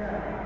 Yeah.